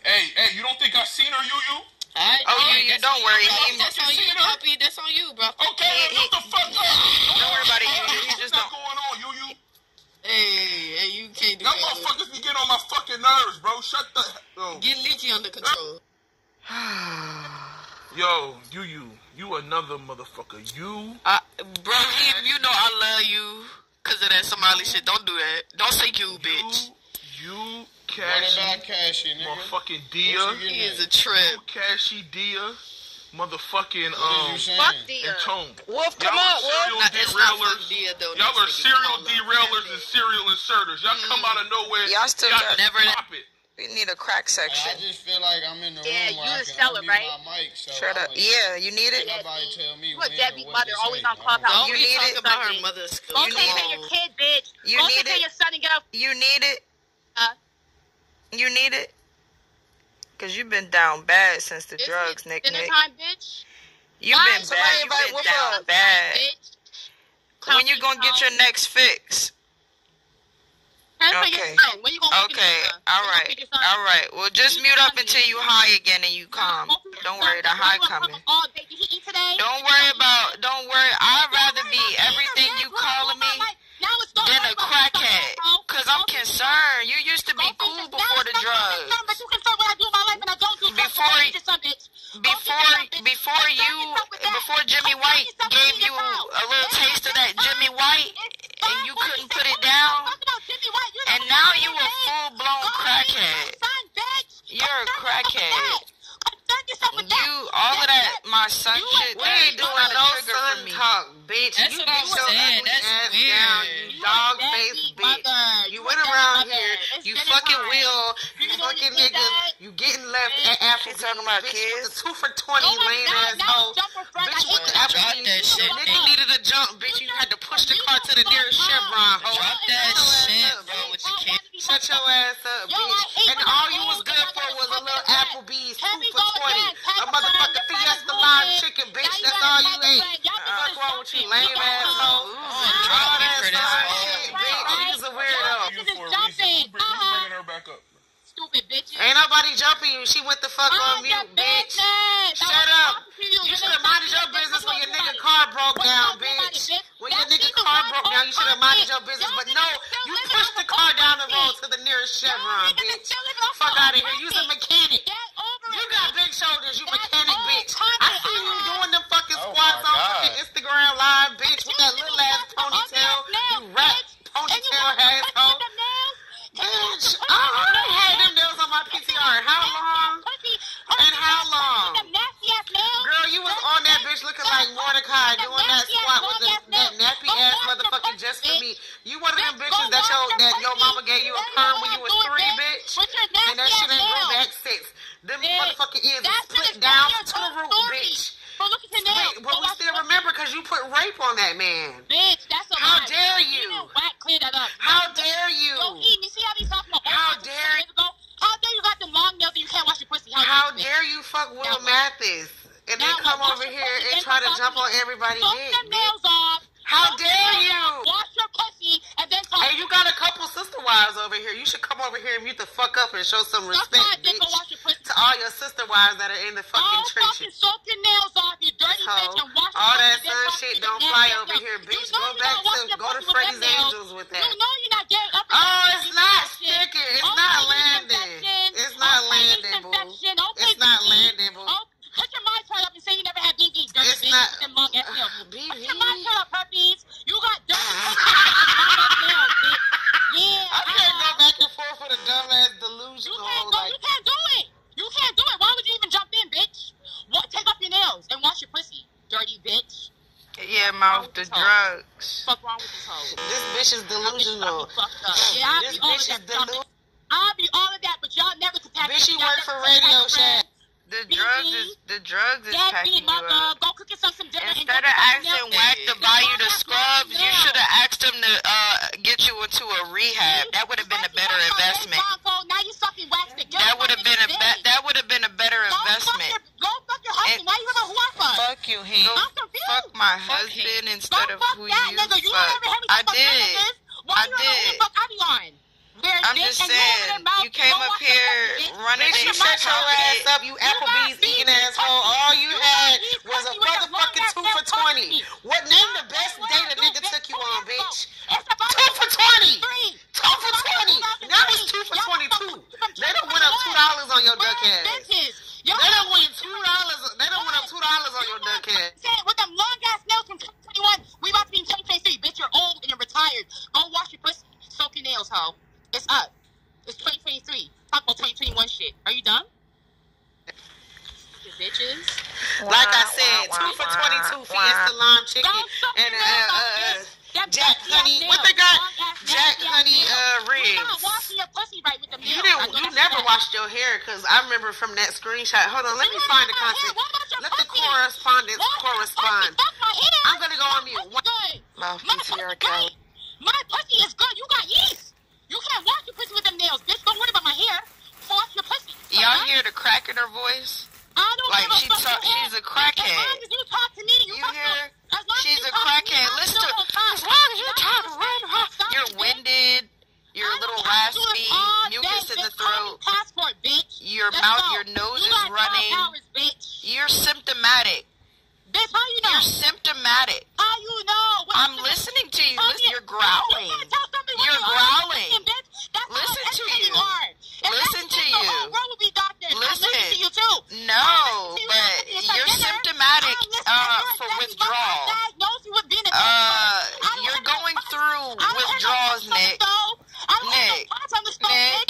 Hey, hey, you don't think I seen her, you, you? Alright, Oh, you, you don't worry. He, That's on you, puppy. That's on you, bro. Okay, then mute the fuck up. don't worry about it. You, you just not don't. going on, you, you? Hey, hey, you can't do Y'all that. motherfuckers be getting on my fucking nerves, bro. Shut the. Yo, Get Leaky under control. [sighs] yo, you, you, you another motherfucker. You. Uh, bro, he, you know I love you because of that Somali shit. Don't do that. Don't say you, bitch. You, you, Cashy. What about Cashy, nigga? Motherfucking Diah. He is at? a trip. Cashy Diah. Motherfucking um, fuck Diah. and Tone. Wolf, come on, Wolf. Nah, derailers. Diah, though, y'all are serial derailers and serial inserters. Y'all mm. come mm-hmm. out of nowhere. Y'all still y'all never pop it. We need a crack section. I just feel like I'm in the yeah, room. Yeah, you a seller, right? Mic, so Shut up. Like, yeah, you need it. Nobody tell me. Look, Debbie, mother, always on call? Don't you need it. about her mother's. Go stay your kid, bitch. You need it. your son and get up. You need it. Uh, you need it? Cause you've been down bad since the it's drugs, Nick. Nick. Time, bitch. You've Why? been Somebody bad. You've been down bad. Bitch. When you gonna get your next fix? Okay. Okay. All right. All right. Well, just mute up until you high again and you calm. Don't worry, the high coming. Don't worry about. Don't worry. I'd rather be everything you calling me than a crackhead because I'm concerned. You used to be cool before the drugs. But you before before before you before Jimmy White gave you a little taste of that Jimmy White, and you couldn't put it down, and now you a full blown crackhead. You're a crackhead. Suck yourself with you, that. all of that, my son you shit, that ain't doing no son talk, bitch. That's you what I'm. That's ass weird. down, you dog face bitch. You went around here, you fucking will, you fucking niggas, you getting left at after talking about kids. Two for 20 lame ass hoe. Bitch, what the after Nigga needed a jump, bitch. You had to push the car to the nearest Chevron, hoe. Drop that shit, bro, with your kid. Shut your ass up, bitch. And all you was good for was a little Applebee's two for 20 corny. A motherfucking fiesta lime chicken, bitch. That's all you eat. Fuck wrong with you, lame ass hoe. Hard ass shit, bitch. You's a weirdo. Bring her back up stupid bitches. Ain't nobody jumping you. She went the fuck on mute, bitch. Shut up. You, you should have minded your business when your nigga car broke down, bitch. When your nigga car broke down, you should have minded your business. But no, you pushed the car down the road to the nearest Chevron, bitch. Fuck out of here. You's a mechanic around as you mechanics. show some respect. bitch is delusional. Yeah, this bitch is delusional. I'll be all of that, but y'all never compatible. Bitch, she worked for Radio Shack. The drugs is the drugs is packing you up. 22 for your salon chicken and uh, uh, uh, uh, Jack Honey. What they got? Jack Honey uh, ribs. You didn't. You never washed your hair because I remember from that screenshot. Hold on, let me find the content. Let the correspondence correspond. I'm gonna go on mute. My pussy is good. My pussy is good. You got yeast. You can't wash your pussy with them nails. Bitch, don't worry about my hair. Floss your pussy. Y'all hear the crack in her voice? I don't Like give a she fuck talk, who she's a is. As long as you talk to me, you, You talk hear? to, as long as She's you a to me, crackhead. Listen to as long as you talk it, right, You're winded. You're a little don't have to do raspy. Mucus in the bitch. Call me throat. Passport, bitch. Your Let's mouth, go. your nose you is running. Powers, bitch. You're symptomatic. Bitch, how you know? You're symptomatic. How you know? What I'm listening to you. Listen, you're growling. You gotta tell somebody what You're growling. That's Listen to you. Listen to the case, The you. world would be doctors. I'm Listen. to you too. No, to you. but I'm listening to you're dinner. symptomatic I'm uh, for withdrawal. I diagnosed you with being a Uh, I you're going through I withdrawals, parts on the Nick. stove. I don't have Nick. no parts on the stove, Nick.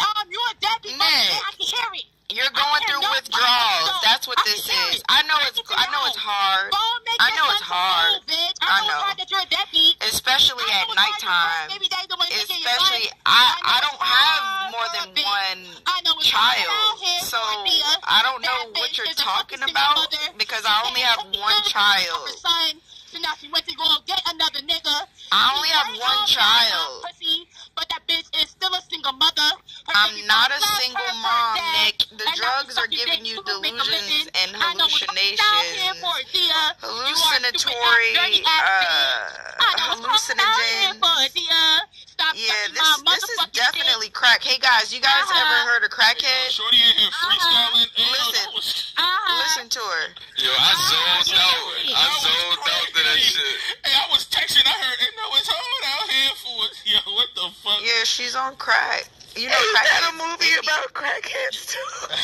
Um, you're a deadbeat Nick. I can hear it. You're going through no withdrawals. That's what this is. I know it's I know it's hard. I know it's hard. I know it's hard that you're a deadbeat. Especially at know it's hard that nighttime. Maybe they don't want to take care of your Especially. I I don't have more than one I know it's hard child. So for a Thea. I don't know what you're talking about because I only have one child. her son. So now she went to go get another nigga. I only have one child. Pussy, but that bitch is still a single mother. Her I'm not a single her, her mom, dad, Nick. The and drugs are giving you who make a delusions and I know what I'm out here for, Thea. You are stupid ass, hallucinatory, dirty ass bitch. I know uh, what I'm out here hallucinogens. for, Thea. Stop Yeah, this this is definitely crack. Hey guys, you guys Uh-huh. ever heard of crackhead? Shorty in here freestyling. Hey, yo, Listen. Uh-huh. Listen to her. Yo, I zoned out. I zoned out to that shit. Hey, I was texting. I heard, and no, it's hard out here for us. Yo, what the fuck? Yeah, she's on crack. You know, Is crackhead. that a movie about crackheads too? [laughs]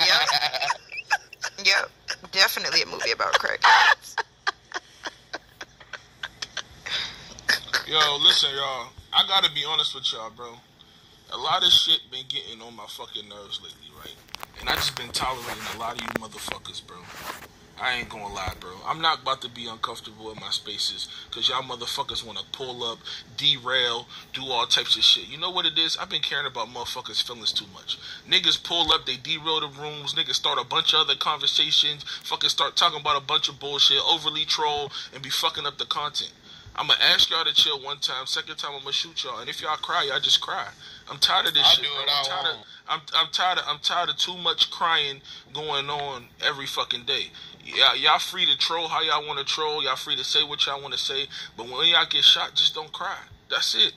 Yeah. Yep. Yep. Definitely a movie about crackheads. Yo, listen, y'all. I gotta be honest with y'all, bro. A lot of shit been getting on my fucking nerves lately, right? And I just been tolerating a lot of you motherfuckers, bro. I ain't gonna lie, bro. I'm not about to be uncomfortable in my spaces because y'all motherfuckers want to pull up, derail, do all types of shit. You know what it is? I've been caring about motherfuckers' feelings too much. Niggas pull up, they derail the rooms, niggas start a bunch of other conversations, fucking start talking about a bunch of bullshit, overly troll, and be fucking up the content. I'm gonna ask y'all to chill one time. Second time, I'm gonna shoot y'all. And if y'all cry, y'all just cry. I'm tired of this I'll shit. do what I'm tired of. I'm, I'm tired of. I'm tired of too much crying going on every fucking day. Y'all, y'all free to troll how y'all want to troll. Y'all free to say what y'all want to say. But when y'all get shot, just don't cry. That's it.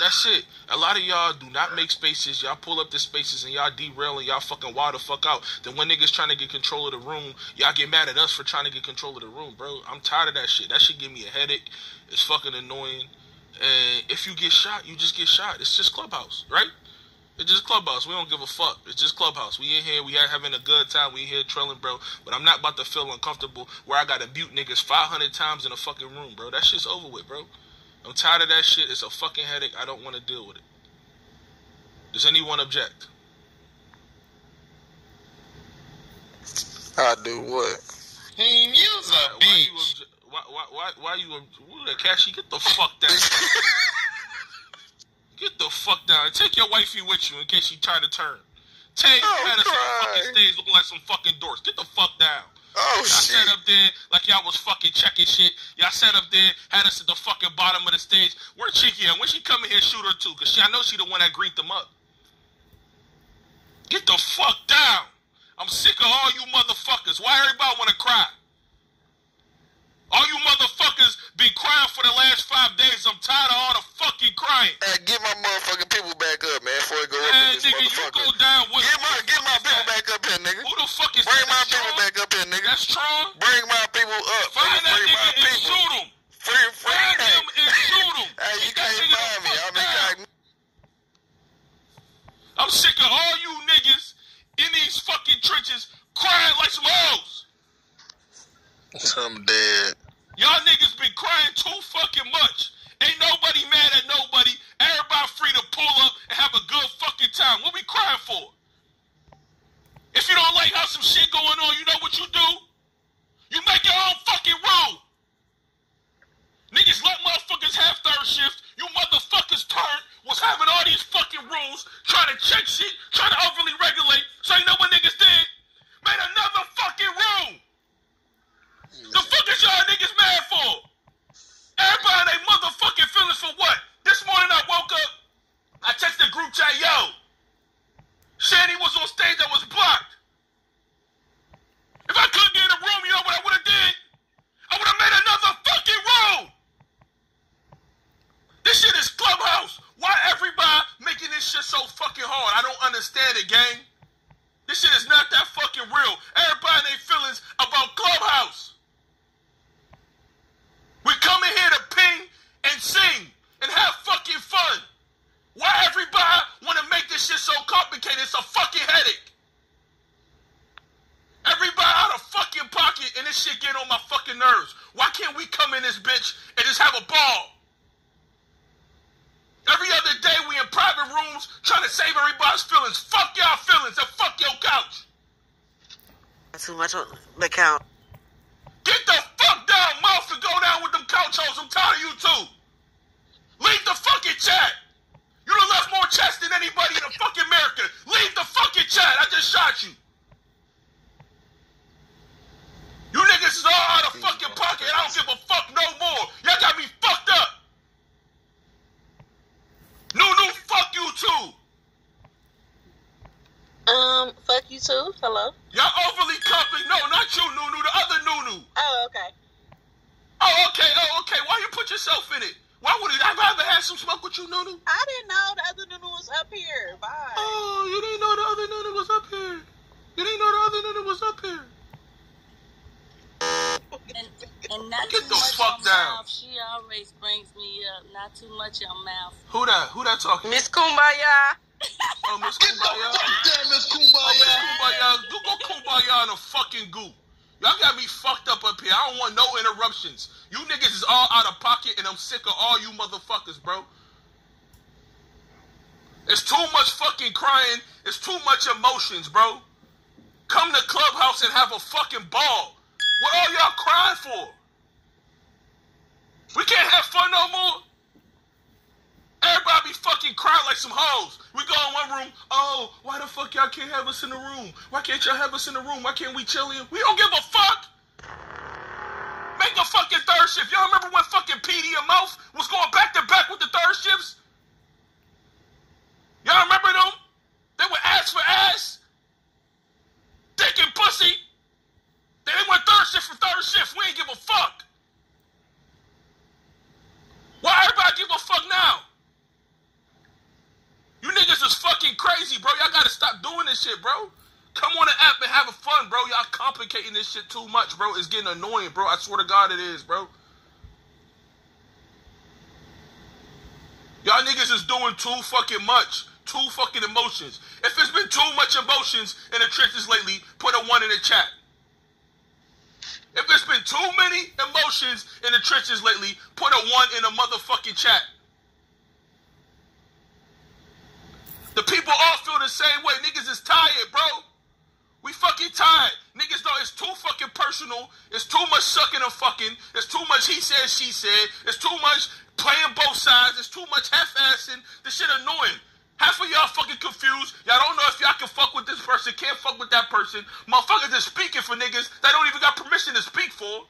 That's it. A lot of y'all do not make spaces. Y'all pull up the spaces and y'all derail and y'all fucking wild the fuck out. Then when niggas trying to get control of the room, y'all get mad at us for trying to get control of the room, bro. I'm tired of that shit. That shit give me a headache. It's fucking annoying. And if you get shot, you just get shot. It's just clubhouse, right? It's just clubhouse. We don't give a fuck. It's just clubhouse. We in here. We are having a good time. We here trolling, bro. But I'm not about to feel uncomfortable where I gotta mute niggas 500 times in a fucking room, bro. That shit's over with, bro. I'm tired of that shit. It's a fucking headache. I don't want to deal with it. Does anyone object? I do what? He use Why, a why why, why, why, you that Cashy, get the fuck down. [laughs] get the fuck down. Take your wifey with you in case she try to turn. Take Oh, had us on the fucking stage looking like some fucking dorks. Get the fuck down. Oh Y'all shit! sat up there like y'all was fucking checking shit. Y'all sat up there, had us at the fucking bottom of the stage. Where Cheeky at? When she come in here, shoot her too, cause she, I know she the one that greet them up. Get the fuck down. I'm sick of all you motherfuckers. Why everybody wanna cry? All you motherfuckers been crying for the last five days. I'm tired of all the fucking crying. Hey, get my motherfucking people back up, man, before it go up Man, in this nigga, you go down with Get my get my people fuck back up here, nigga. Who the fuck is Bring that? my That's people Tron? back up here, nigga. That's Tron. Bring my people up. Find nigga. that Bring nigga and people. shoot him. Free, free. Find him and shoot him. hey, you can't find me. I'm down. I'm sick of all you niggas in these fucking trenches crying like some hoes. I'm dead. Y'all niggas been crying too fucking much. Ain't nobody mad at nobody. Everybody free to pull up and have a good fucking time. What we crying for? If you don't like how some shit going on, you know what you do? You make your own fucking rule. Niggas let motherfuckers have third shift. You motherfuckers turn was having all these fucking rules, trying to check shit, trying to overly regulate. So you know what niggas did? Made another fucking rule. The fuck is y'all niggas mad for? Everybody they motherfucking feelings for what? This morning I woke up, I texted the group chat, yo, Shanny was on stage that was blocked. If I couldn't get in the room, you know what I would have did? I would have made another fucking room. This shit is clubhouse. Why everybody making this shit so fucking hard? I don't understand it, gang. This shit is not that fucking real. Everybody they feelings about clubhouse. We come in here to ping and sing and have fucking fun. Why everybody want to make this shit so complicated? It's a fucking headache. Everybody out of fucking pocket and this shit get on my fucking nerves. Why can't we come in this bitch and just have a ball? Every other day we in private rooms trying to save everybody's feelings. Fuck y'all feelings and fuck your couch. Too much on the count. Get the fuck down, mouth, and go down with them couch hoes. I'm tired of you too. Leave the fucking chat. You done left more chats than anybody in the fucking America. Leave the fucking chat. I just shot you. You niggas is all out of fucking pocket. I don't give a fuck no more. Y'all got me fucked up. Nunu, fuck you too. Um, fuck you too. Hello. Y'all overly confident. No, not you, Nunu. The other Nunu. Oh, okay. Oh, okay. Oh, okay. Why you put yourself in it? Why would it? I'd rather have some smoke with you, Nunu. I didn't know the other Nunu was up here. Bye. Oh, you didn't know the other Nunu was up here. You didn't know the other Nunu was up here. And, and not Get too the much fuck down. mouth. She always brings me up. Not too much on mouth. Who that? Who that talking? Miss Kumbaya. Oh, Miss [laughs] Kumbaya. Damn, Miss Oh, Miss Kumbaya. You go Kumbaya in a fucking goop. Y'all got me fucked up up here. I don't want no interruptions. You niggas is all out of pocket, and I'm sick of all you motherfuckers, bro. It's too much fucking crying. It's too much emotions, bro. Come to Clubhouse and have a fucking ball. What all y'all crying for? We can't have fun no more. Everybody be fucking crying like some hoes. We go in one room. Oh, why the fuck y'all can't have us in the room? Why can't y'all have us in the room? Why can't we chill in? We don't give a fuck. Make a fucking third shift. Y'all remember when fucking PD and Mouth was going back to back with the third shifts? Y'all remember them? They were ass for ass. Dick and pussy. They went third shift for third shift. We ain't give a fuck. Why everybody give a fuck now? You niggas is fucking crazy, bro. Y'all gotta stop doing this shit, bro. Come on the app and have a fun, bro. Y'all complicating this shit too much, bro. It's getting annoying, bro. I swear to God it is, bro. Y'all niggas is doing too fucking much. Too fucking emotions. If it's been too much emotions in the trenches lately, put a one in the chat. If it's been too many emotions in the trenches lately, put a one in the motherfucking chat. The people all feel the same way. Niggas is tired, bro. We fucking tired. Niggas know it's too fucking personal. It's too much sucking and fucking. It's too much he said, she said. It's too much playing both sides. It's too much half-assing. This shit annoying. Half of y'all fucking confused. Y'all don't know if y'all can fuck with this person, can't fuck with that person. Motherfuckers is speaking for niggas that don't even got permission to speak for.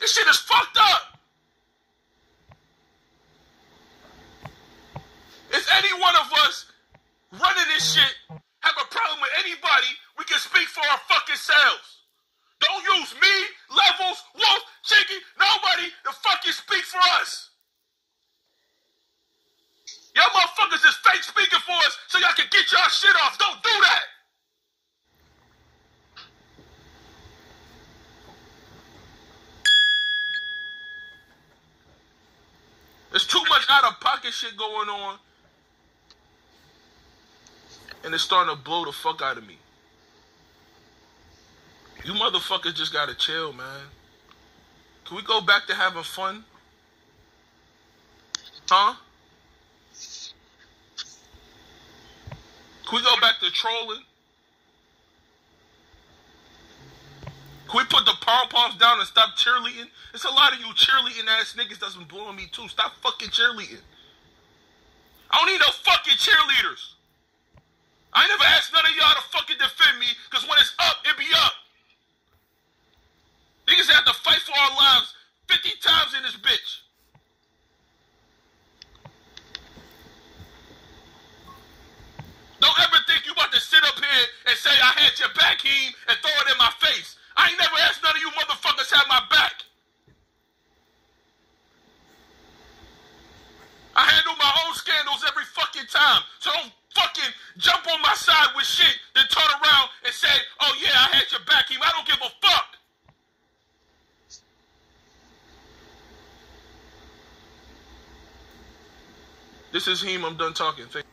This shit is fucked up. If any one of us running this shit have a problem with anybody, we can speak for our fucking selves. Don't use me, Levels, Wolf, Chicky, nobody to fucking speak for us. Y'all motherfuckers is fake speaking for us so y'all can get y'all shit off. Don't do that. There's too much out of pocket shit going on. And it's starting to blow the fuck out of me. You motherfuckers just gotta chill, man. Can we go back to having fun? Huh? Can we go back to trolling? Can we put the pom poms down and stop cheerleading? It's a lot of you cheerleading ass niggas that's been blowing me too. Stop fucking cheerleading. I don't need no fucking cheerleaders. I never asked none of y'all to fucking defend me, because when it's up, it be up. Niggas have to fight for our lives 50 times in this bitch. Don't ever think you about to sit up here and say I had your back, Heem, and throw it in my face. I ain't never asked none of you motherfuckers have my back. I handle my own scandals every fucking time. So don't fucking jump on my side with shit, then turn around and say, oh yeah, I had your back, Heem. I don't give a fuck. This is Heem. I'm done talking. Thank